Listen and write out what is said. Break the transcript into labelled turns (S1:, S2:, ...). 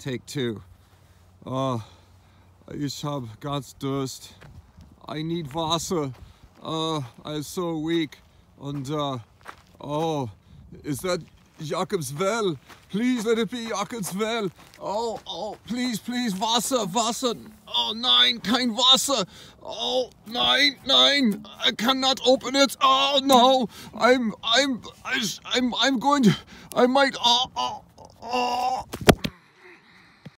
S1: Take two. Uh, ich habe ganz Durst. I need Wasser. Oh, uh, I'm so weak. And, uh, oh, is that Jakob's well? Please let it be Jakob's well. Oh, oh, please, please, Wasser, Wasser. Oh nein, kein Wasser. Oh nein, nein, I cannot open it. Oh no, I'm, I'm, I'm, I'm going to, I might. Oh, oh, oh.